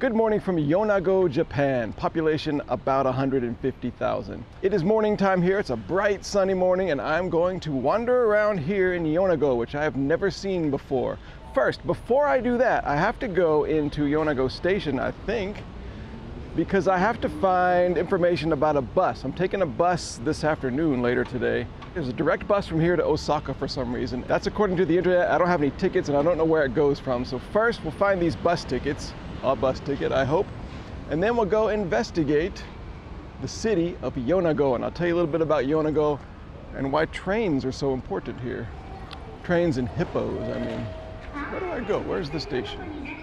Good morning from Yonago, Japan. Population about 150,000. It is morning time here. It's a bright sunny morning and I'm going to wander around here in Yonago, which I have never seen before. First, before I do that, I have to go into Yonago Station, I think, because I have to find information about a bus. I'm taking a bus this afternoon later today. There's a direct bus from here to Osaka for some reason. That's according to the internet. I don't have any tickets and I don't know where it goes from. So first we'll find these bus tickets a bus ticket, I hope. And then we'll go investigate the city of Yonago. And I'll tell you a little bit about Yonago and why trains are so important here. Trains and hippos, I mean. Where do I go? Where's the station?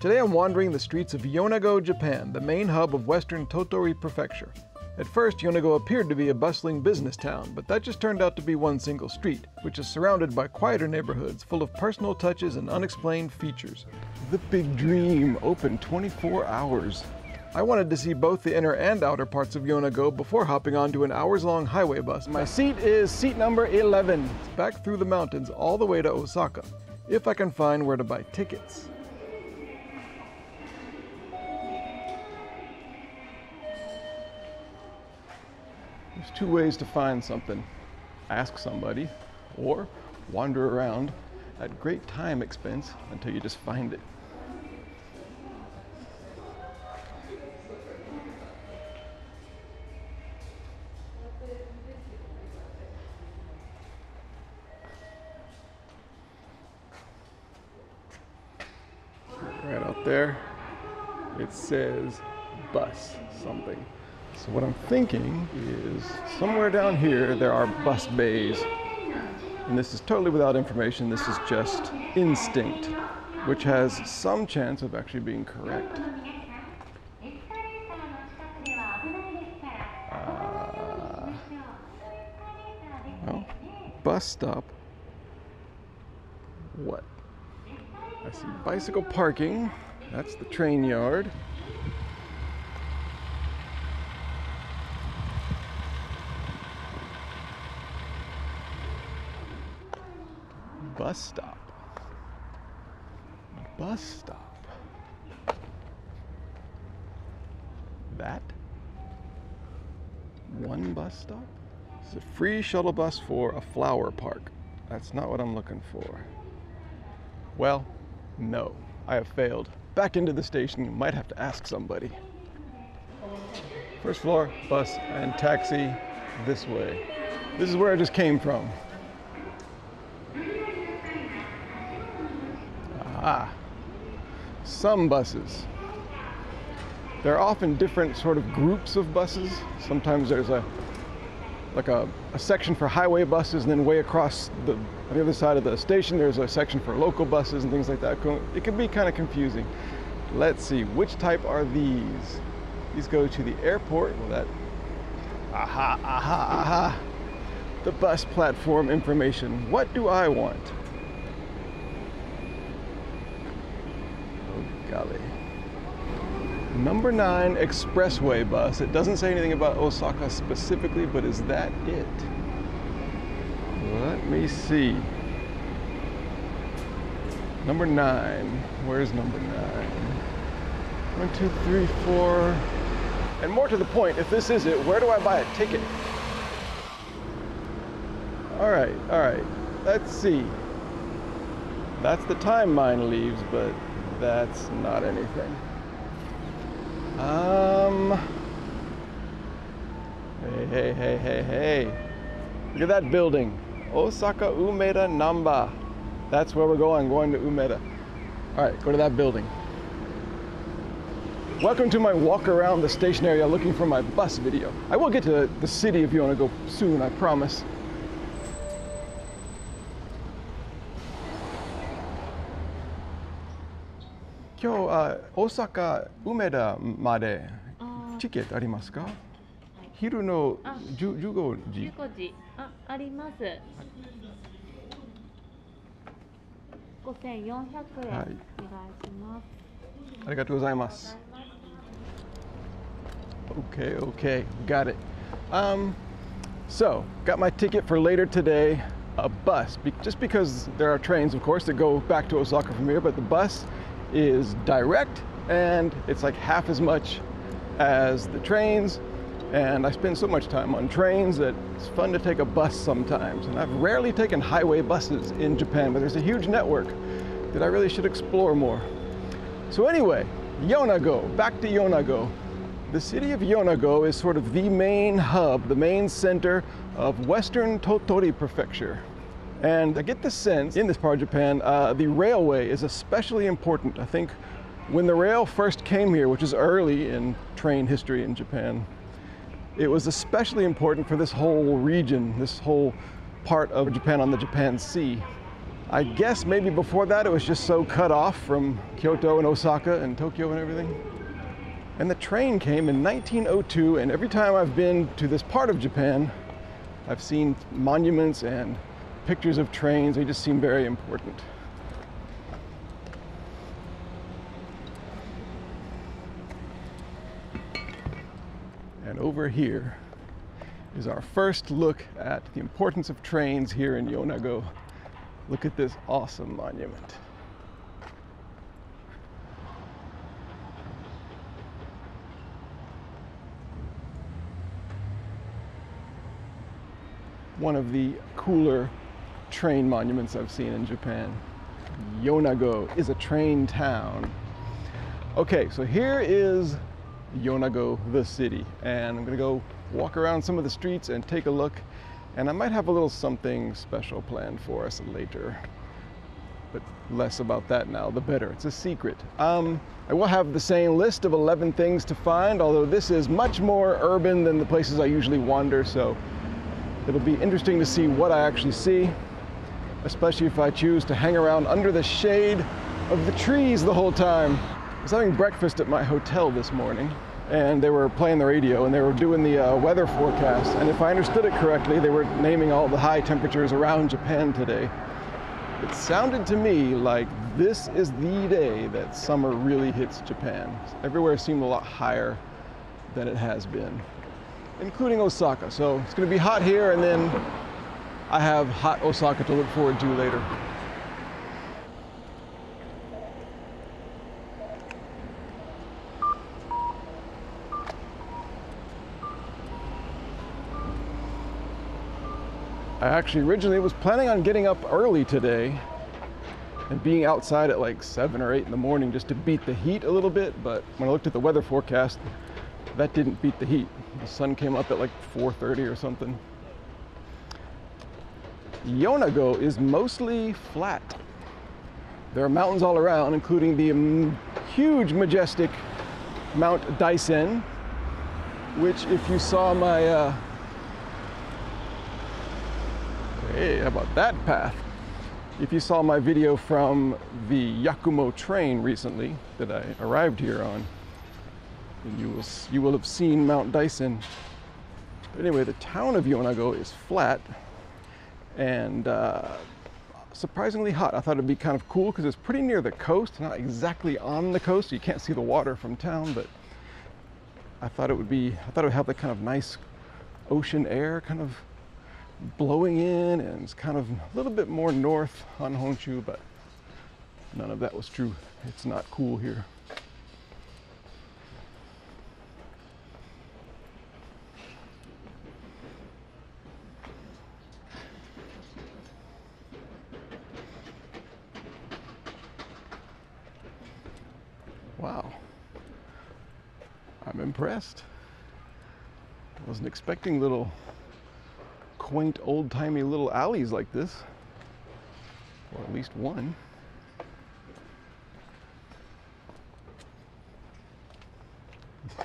Today I'm wandering the streets of Yonago, Japan, the main hub of western Tottori Prefecture. At first, Yonago appeared to be a bustling business town, but that just turned out to be one single street, which is surrounded by quieter neighborhoods full of personal touches and unexplained features. The Big Dream, open 24 hours. I wanted to see both the inner and outer parts of Yonago before hopping onto an hours-long highway bus. My seat is seat number 11. It's back through the mountains all the way to Osaka, if I can find where to buy tickets. Two ways to find something. Ask somebody or wander around at great time expense until you just find it. Right out there, it says bus something. So what I'm thinking is somewhere down here there are bus bays. And this is totally without information, this is just instinct, which has some chance of actually being correct. Uh, well, bus stop. What? I see bicycle parking. That's the train yard. Bus stop. Bus stop. That? One bus stop? It's a free shuttle bus for a flower park. That's not what I'm looking for. Well, no, I have failed. Back into the station, you might have to ask somebody. First floor, bus and taxi this way. This is where I just came from. Ah, some buses. There are often different sort of groups of buses. Sometimes there's a like a, a, section for highway buses and then way across the, the other side of the station there's a section for local buses and things like that. It can be kind of confusing. Let's see, which type are these? These go to the airport. Well, that, aha, aha, aha. The bus platform information. What do I want? Golly. Number nine expressway bus. It doesn't say anything about Osaka specifically, but is that it? Let me see. Number nine. Where's number nine? One, two, three, four. And more to the point, if this is it, where do I buy a ticket? All right, all right. Let's see. That's the time mine leaves, but that's not anything. Um. Hey, hey, hey, hey, hey. Look at that building. Osaka Umeda Namba. That's where we're going, going to Umeda. All right, go to that building. Welcome to my walk around the station area looking for my bus video. I will get to the city if you want to go soon, I promise. 今日は大阪梅田までチケットありますか、はい、昼の15時 ,15 時ああります、はい、5400円、はい、お願いしますありがとうございます Okay, okay, got it. Um, so, got my ticket for later today. A bus, Be just because there are trains, of course, that go back to Osaka from here, but the bus is direct and it's like half as much as the trains. And I spend so much time on trains that it's fun to take a bus sometimes. And I've rarely taken highway buses in Japan, but there's a huge network that I really should explore more. So anyway, Yonago, back to Yonago. The city of Yonago is sort of the main hub, the main center of Western Tottori Prefecture. And I get the sense in this part of Japan, uh, the railway is especially important. I think when the rail first came here, which is early in train history in Japan, it was especially important for this whole region, this whole part of Japan on the Japan Sea. I guess maybe before that it was just so cut off from Kyoto and Osaka and Tokyo and everything. And the train came in 1902, and every time I've been to this part of Japan, I've seen monuments and pictures of trains. They just seem very important. And over here is our first look at the importance of trains here in Yonago. Look at this awesome monument. One of the cooler train monuments I've seen in Japan. Yonago is a train town. Okay, so here is Yonago, the city, and I'm gonna go walk around some of the streets and take a look, and I might have a little something special planned for us later. But less about that now, the better. It's a secret. Um, I will have the same list of 11 things to find, although this is much more urban than the places I usually wander, so it'll be interesting to see what I actually see especially if I choose to hang around under the shade of the trees the whole time. I was having breakfast at my hotel this morning and they were playing the radio and they were doing the uh, weather forecast. And if I understood it correctly, they were naming all the high temperatures around Japan today. It sounded to me like this is the day that summer really hits Japan. Everywhere seemed a lot higher than it has been, including Osaka. So it's going to be hot here and then I have hot Osaka to look forward to later. I actually originally was planning on getting up early today and being outside at like 7 or 8 in the morning just to beat the heat a little bit, but when I looked at the weather forecast, that didn't beat the heat. The sun came up at like 4.30 or something. Yonago is mostly flat. There are mountains all around, including the um, huge, majestic Mount Daisen, which if you saw my, uh, hey, how about that path? If you saw my video from the Yakumo train recently that I arrived here on, you will, you will have seen Mount Daisen. But anyway, the town of Yonago is flat, and uh, surprisingly hot. I thought it'd be kind of cool because it's pretty near the coast, not exactly on the coast. So you can't see the water from town, but I thought it would be, I thought it would have that kind of nice ocean air kind of blowing in and it's kind of a little bit more north on Honshu, but none of that was true. It's not cool here. Wow. I'm impressed. I wasn't expecting little quaint old-timey little alleys like this. Or at least one.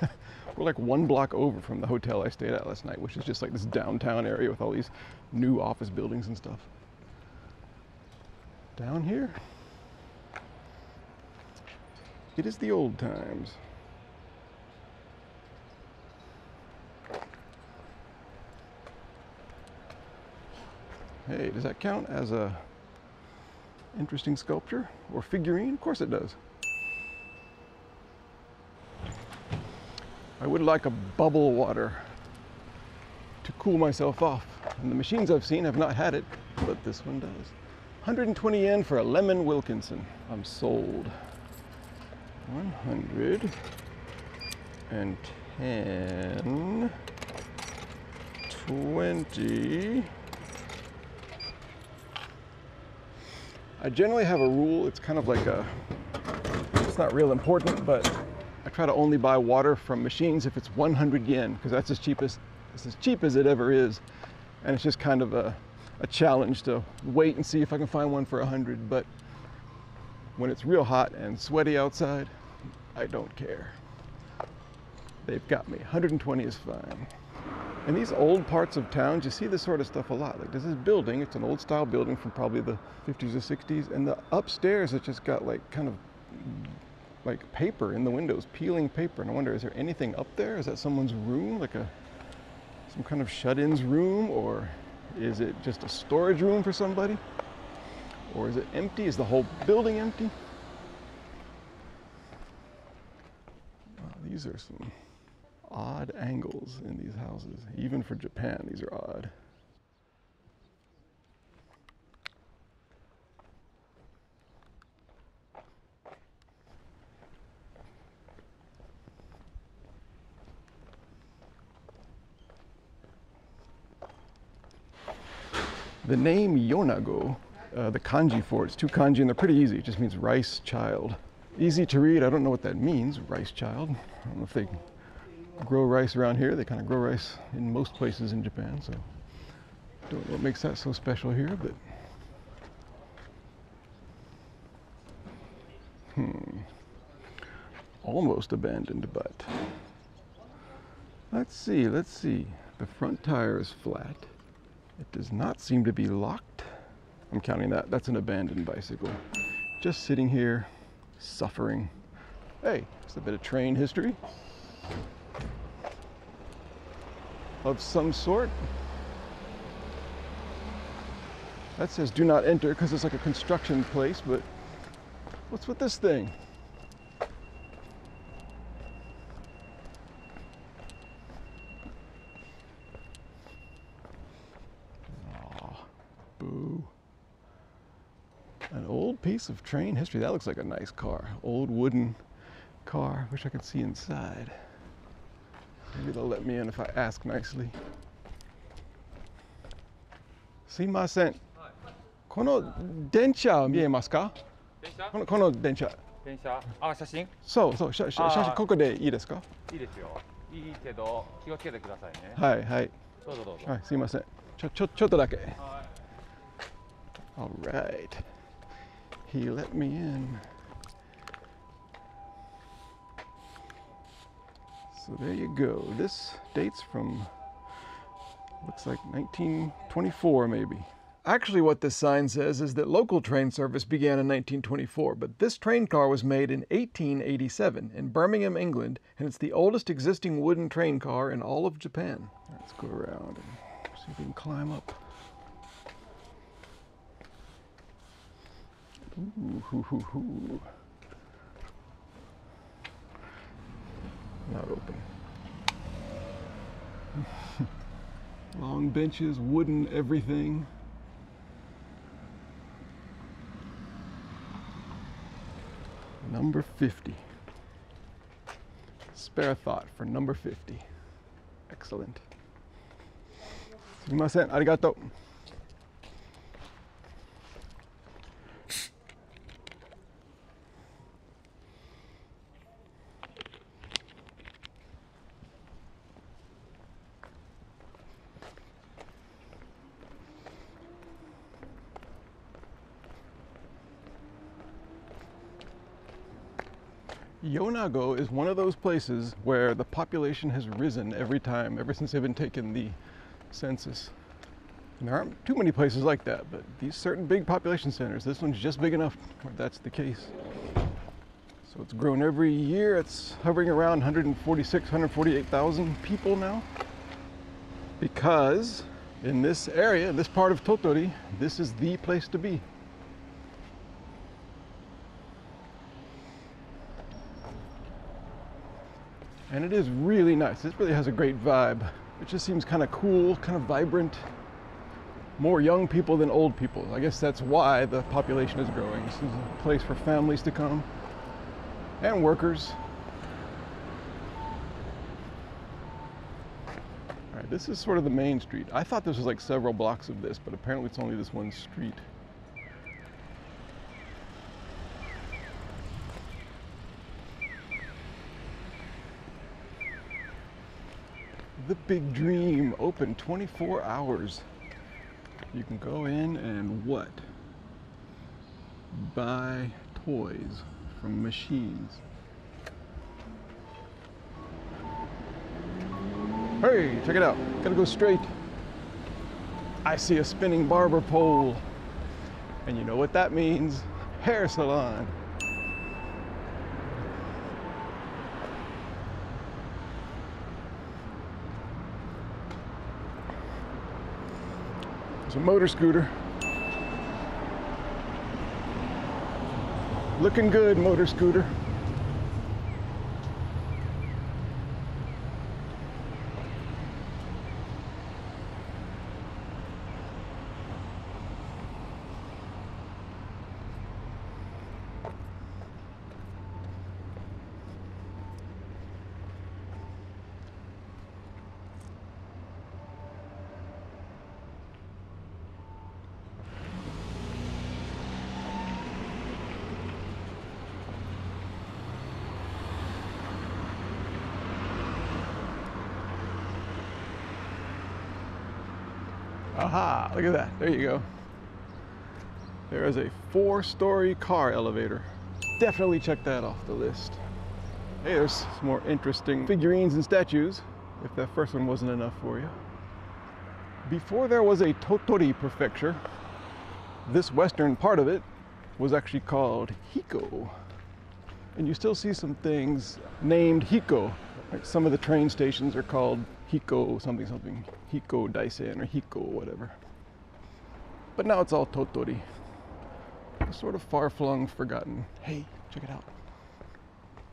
We're like one block over from the hotel I stayed at last night, which is just like this downtown area with all these new office buildings and stuff. Down here, it is the old times. Hey, does that count as a interesting sculpture or figurine? Of course it does. I would like a bubble water to cool myself off. And the machines I've seen have not had it, but this one does. 120 yen for a lemon Wilkinson. I'm sold. 100 and 20 I generally have a rule it's kind of like a it's not real important but I try to only buy water from machines if it's 100 yen because that's as cheapest it's as cheap as it ever is. And it's just kind of a, a challenge to wait and see if I can find one for 100 but when it's real hot and sweaty outside I don't care. They've got me. 120 is fine in these old parts of towns, you see this sort of stuff a lot. Like this building, it's an old style building from probably the 50s or 60s, and the upstairs it just got like kind of like paper in the windows, peeling paper. And I wonder, is there anything up there? Is that someone's room, like a some kind of shut-ins room, or is it just a storage room for somebody? Or is it empty? Is the whole building empty? Wow, these are some odd angles in these houses. Even for Japan, these are odd. The name Yonago, uh, the kanji for it, it's two kanji and they're pretty easy. It just means rice child. Easy to read. I don't know what that means, rice child. I don't know if they grow rice around here. They kind of grow rice in most places in Japan, so don't know what makes that so special here, but hmm, almost abandoned, but let's see, let's see. The front tire is flat. It does not seem to be locked. I'm counting that. That's an abandoned bicycle. Just sitting here, suffering. Hey, it's a bit of train history of some sort. That says do not enter because it's like a construction place, but what's with this thing? Aw, boo. An old piece of train history. That looks like a nice car. Old wooden car. Wish I could see inside. Maybe they'll let me in if I ask nicely. すいません。この電車見えますか？このこの電車。電車？あ、写真？そうそう、写真ここでいいですか？いいですよ。いいけど、気をつけてくださいね。はいはい。どうぞどうぞ。はい、すいません。ちょちょちょっとだけ。はい All right. He let me in. So there you go. This dates from looks like 1924 maybe. Actually what this sign says is that local train service began in 1924, but this train car was made in 1887 in Birmingham, England, and it's the oldest existing wooden train car in all of Japan. Let's go around and see if we can climb up. Ooh, hoo, hoo, hoo. Not open. Long benches, wooden everything. Number 50. Spare thought for number 50. Excellent. すみません、ありがとう。 Yonago is one of those places where the population has risen every time, ever since they've been taking the census. And there aren't too many places like that, but these certain big population centers, this one's just big enough where that's the case. So it's grown every year. It's hovering around 146, 148,000 people now. Because in this area, this part of Tottori, this is the place to be. And it is really nice. This really has a great vibe. It just seems kind of cool, kind of vibrant. More young people than old people. I guess that's why the population is growing. This is a place for families to come. and workers. All right, this is sort of the main street. I thought this was like several blocks of this, but apparently it's only this one street. The Big Dream, open 24 hours. You can go in and what? Buy toys from machines. Hey, check it out. Gotta go straight. I see a spinning barber pole. And you know what that means? Hair salon. A motor scooter. Looking good, motor scooter. Aha, look at that. There you go. There is a four story car elevator. Definitely check that off the list. Hey, there's some more interesting figurines and statues, if that first one wasn't enough for you. Before there was a Tottori prefecture, this western part of it was actually called Hoki. And you still see some things named Hoki. Some of the train stations are called Hoki something something, Hoki Daisen or Hoki whatever. But now it's all Tottori. Sort of far flung, forgotten. Hey, check it out.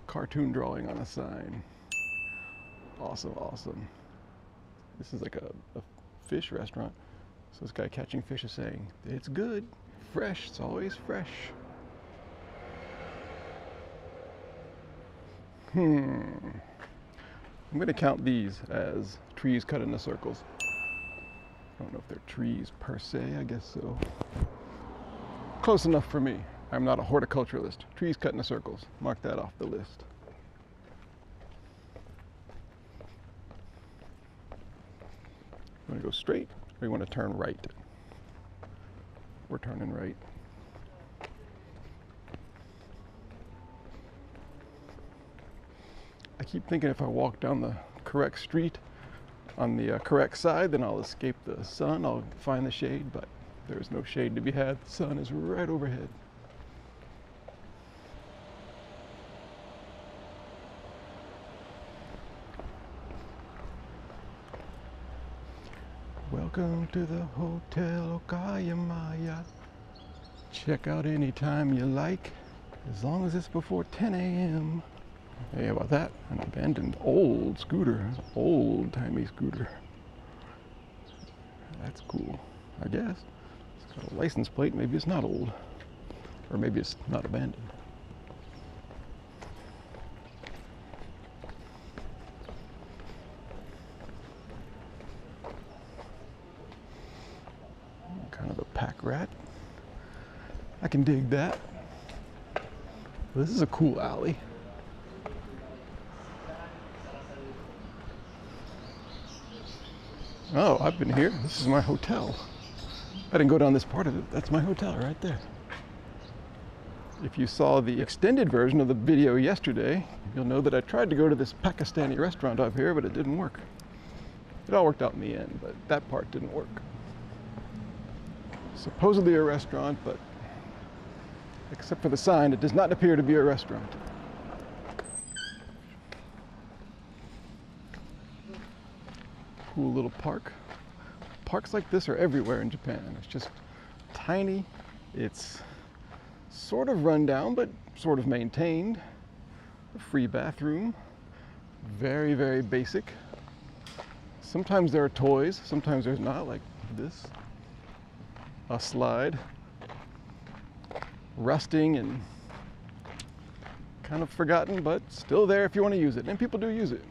Cartoon drawing on a sign. Awesome, awesome. This is like a, a fish restaurant. So this guy catching fish is saying, it's good, fresh, it's always fresh. Hmm. I'm going to count these as trees cut into circles. I don't know if they're trees per se, I guess so. Close enough for me. I'm not a horticulturalist. Trees cut into circles. Mark that off the list. You want to go straight or you want to turn right? We're turning right. I keep thinking if I walk down the correct street on the uh, correct side, then I'll escape the sun. I'll find the shade, but there's no shade to be had. The sun is right overhead. Welcome to the Hotel Okayamaya. Check out anytime you like, as long as it's before 10 a.m. Hey, about that? An abandoned old scooter. Old timey scooter. That's cool, I guess. It's got a license plate. Maybe it's not old. Or maybe it's not abandoned. Kind of a pack rat. I can dig that. This is a cool alley. Oh, I've been here. This is my hotel. I didn't go down this part of it. That's my hotel right there. If you saw the extended version of the video yesterday, you'll know that I tried to go to this Pakistani restaurant up here, but it didn't work. It all worked out in the end, but that part didn't work. Supposedly a restaurant, but except for the sign, it does not appear to be a restaurant. Cool little park. Parks like this are everywhere in Japan. It's just tiny. It's sort of run down, but sort of maintained. A free bathroom. Very, very basic. Sometimes there are toys, sometimes there's not, like this. A slide. Rusting and kind of forgotten, but still there if you want to use it. And people do use it.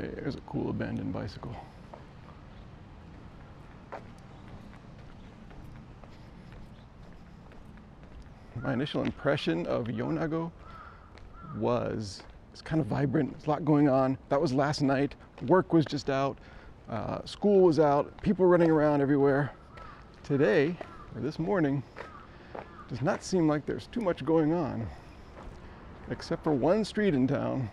There's a cool abandoned bicycle. My initial impression of Yonago was it's kind of vibrant. There's a lot going on. That was last night. Work was just out. Uh, school was out. People running around everywhere. Today, or this morning, does not seem like there's too much going on, except for one street in town.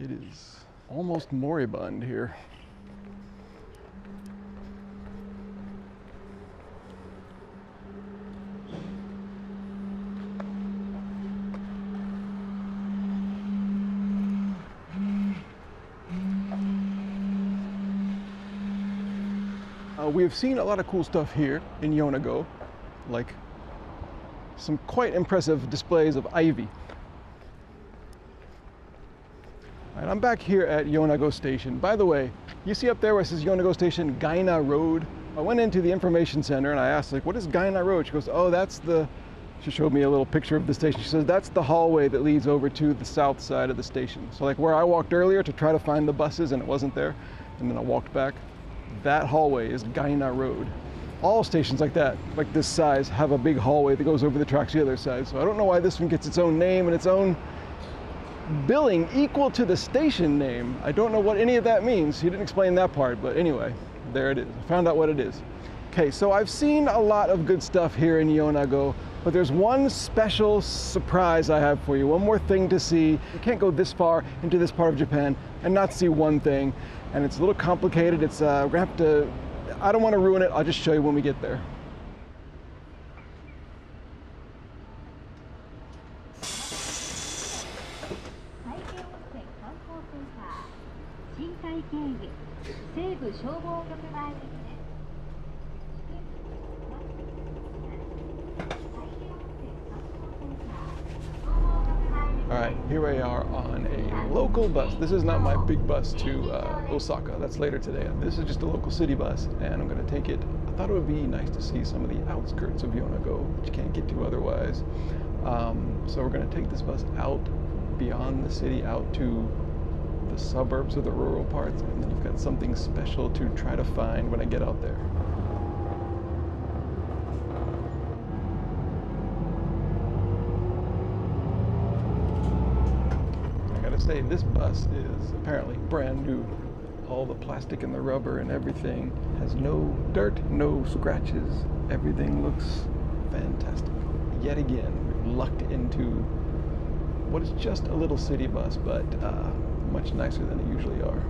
It is almost moribund here. Uh, we have seen a lot of cool stuff here in Yonago, like some quite impressive displays of ivy. And I'm back here at Yonago Station. By the way, you see up there where it says Yonago Station, Gaina Road. I went into the information center and I asked, like, what is Gaina Road? She goes, oh, that's the, she showed me a little picture of the station. She says, that's the hallway that leads over to the south side of the station. So like where I walked earlier to try to find the buses and it wasn't there, and then I walked back, that hallway is Gaina Road. All stations like that, like this size, have a big hallway that goes over the tracks the other side. So I don't know why this one gets its own name and its own billing equal to the station name. I don't know what any of that means. He didn't explain that part, but anyway, there it is. I found out what it is. Okay, so I've seen a lot of good stuff here in Yonago, but there's one special surprise I have for you, one more thing to see. You can't go this far into this part of Japan and not see one thing, and it's a little complicated. It's, uh, we're gonna have to, I don't wanna ruin it, I'll just show you when we get there. Bus. This is not my big bus to uh, Osaka. That's later today. This is just a local city bus, and I'm going to take it. I thought it would be nice to see some of the outskirts of Yonago, which you can't get to otherwise. Um, so we're going to take this bus out beyond the city, out to the suburbs or the rural parts, and then you've got something special to try to find when I get out there. I gotta say, this bus is apparently brand new. All the plastic and the rubber and everything has no dirt, no scratches. Everything looks fantastic. Yet again, we've lucked into what is just a little city bus, but uh, much nicer than they usually are.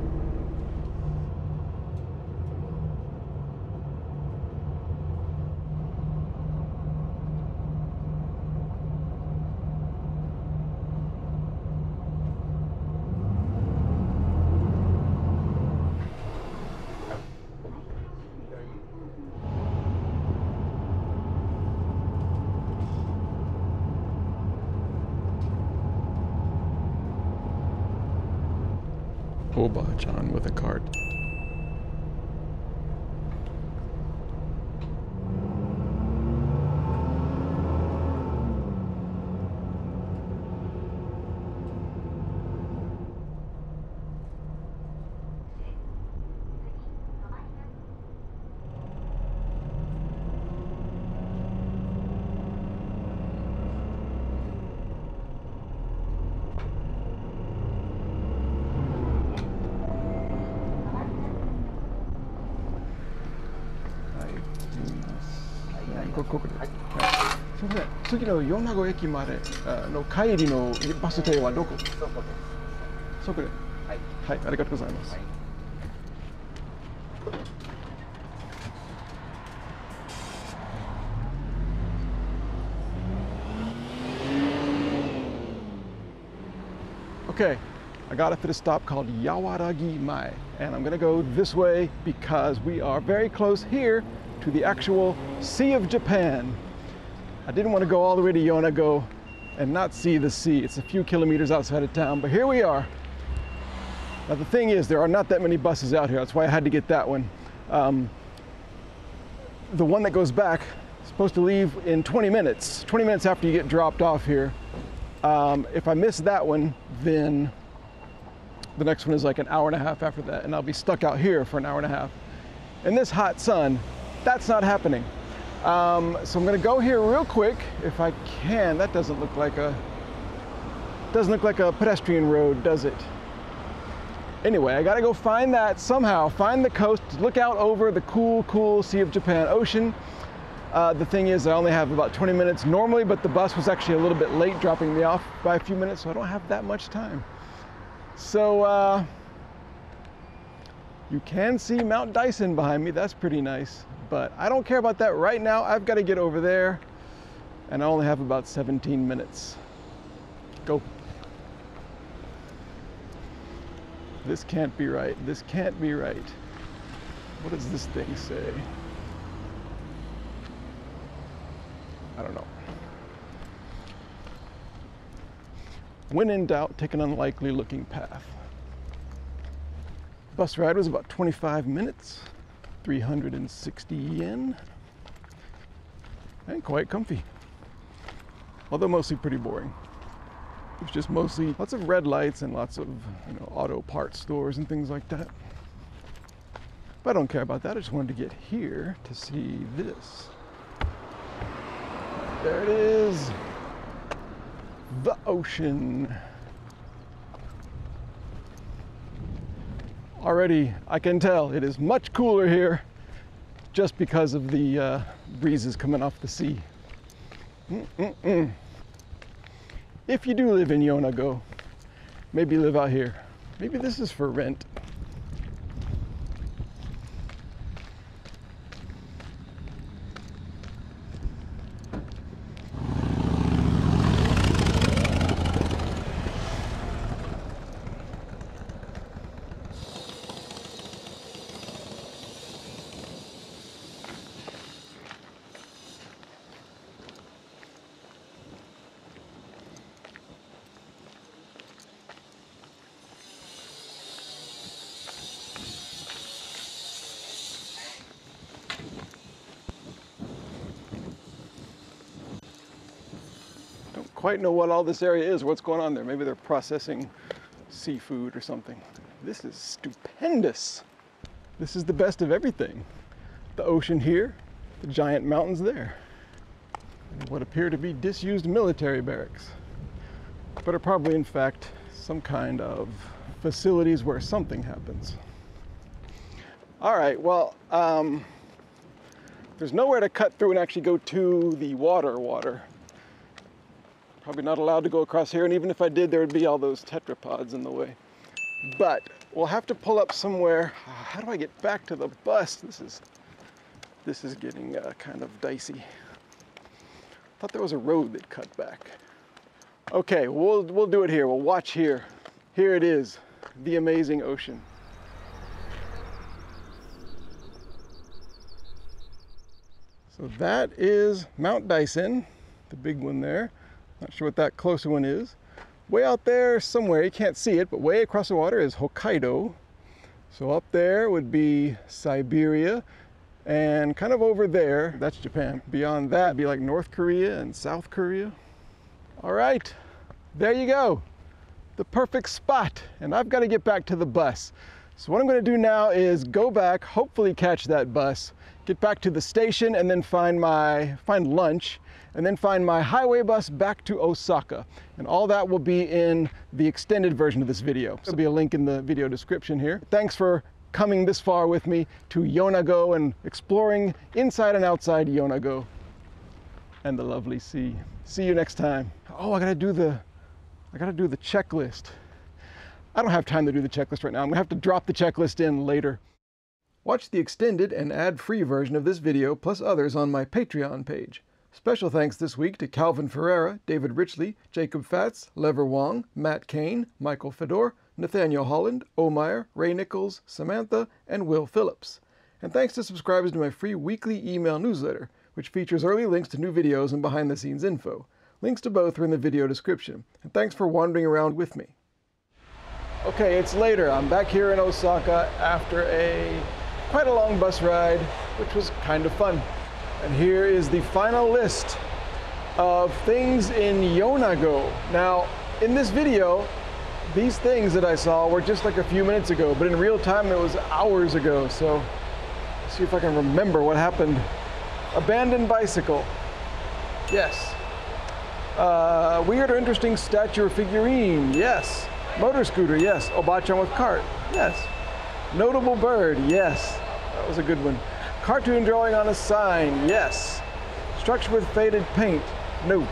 Oba-chan with a cart. 次の米子駅まであの帰りのバス停はどこそこではい、はい、ありがとうございます、はい Okay, I got up at a stop called Yawaragi Mai, and I'm gonna go this way because we are very close here to the actual Sea of Japan. I didn't want to go all the way to Yonago and not see the sea. It's a few kilometers outside of town, but here we are. Now the thing is, there are not that many buses out here. That's why I had to get that one. Um, the one that goes back is supposed to leave in 20 minutes, 20 minutes after you get dropped off here. Um, if I miss that one, then the next one is like an hour and a half after that, and I'll be stuck out here for an hour and a half. In this hot sun, that's not happening. Um, so I'm gonna go here real quick if I can. That doesn't look like a doesn't look like a pedestrian road, does it? Anyway, I gotta go find that somehow, find the coast, look out over the cool, cool Sea of Japan Ocean. Uh, the thing is, I only have about 20 minutes normally, but the bus was actually a little bit late dropping me off by a few minutes, so I don't have that much time. So, uh, you can see Mount Daisen behind me, that's pretty nice, but I don't care about that right now. I've got to get over there, and I only have about 17 minutes. Go. This can't be right. This can't be right. What does this thing say? I don't know. When in doubt, take an unlikely looking path. Bus ride was about 25 minutes, 360 yen, and quite comfy. Although mostly pretty boring. It's just mostly lots of red lights and lots of you know, auto parts stores and things like that. But I don't care about that. I just wanted to get here to see this. There it is. The ocean. Already, I can tell it is much cooler here just because of the uh, breezes coming off the sea. Mm-mm-mm. If you do live in Yonago, maybe live out here. Maybe this is for rent. Quite know what all this area is, what's going on there. Maybe they're processing seafood or something. This is stupendous. This is the best of everything. The ocean here, the giant mountains there. and What appear to be disused military barracks, but are probably in fact some kind of facilities where something happens. All right, well, um, there's nowhere to cut through and actually go to the water water. Probably not allowed to go across here, and even if I did, there would be all those tetrapods in the way. But we'll have to pull up somewhere. How do I get back to the bus? This is this is getting uh, kind of dicey. I thought there was a road that cut back. Okay, we'll we'll do it here. We'll watch here. Here it is, the amazing ocean. So that is Mount Daisen, the big one there. Not sure what that closer one is. Way out there somewhere, you can't see it, but way across the water is Hokkaido. So up there would be Siberia, and kind of over there, that's Japan. Beyond that, would be like North Korea and South Korea. All right, there you go. The perfect spot. And I've got to get back to the bus. So what I'm going to do now is go back, hopefully catch that bus, get back to the station and then find my find lunch and then find my highway bus back to Osaka. And all that will be in the extended version of this video. There'll be a link in the video description here. Thanks for coming this far with me to Yonago and exploring inside and outside Yonago and the lovely sea. See you next time. Oh, I gotta do the, I gotta do the checklist. I don't have time to do the checklist right now. I'm gonna have to drop the checklist in later. Watch the extended and ad-free version of this video plus others on my Patreon page. Special thanks this week to Calvin Ferreira, David Richley, Jacob Fatz, Lever Wong, Matt Kane, Michael Fedor, Nathaniel Holland, Omeyer, Ray Nichols, Samantha, and Will Phillips. And thanks to subscribers to my free weekly email newsletter, which features early links to new videos and behind the scenes info. Links to both are in the video description. And thanks for wandering around with me. Okay, it's later. I'm back here in Osaka after a quite a long bus ride, which was kind of fun. And here is the final list of things in Yonago. Now, in this video, these things that I saw were just like a few minutes ago, but in real time it was hours ago. So see if I can remember what happened. Abandoned bicycle. Yes. Uh, weird or interesting statue or figurine. Yes. Motor scooter. Yes. Obachan with cart. Yes. Notable bird. Yes. That was a good one. Cartoon drawing on a sign. Yes. Structure with faded paint. No.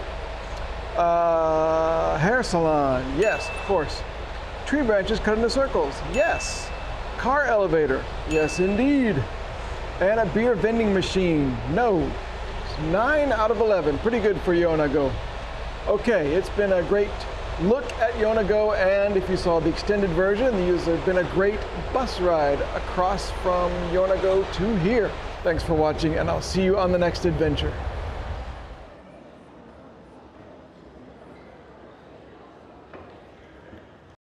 Uh, hair salon. Yes, of course. Tree branches cut into circles. Yes. Car elevator. Yes, indeed. And a beer vending machine. No. Nine out of 11. Pretty good for Yonago. Okay, it's been a great look at Yonago, and if you saw the extended version, there's been a great bus ride across from Yonago to here. Thanks for watching, and I'll see you on the next adventure.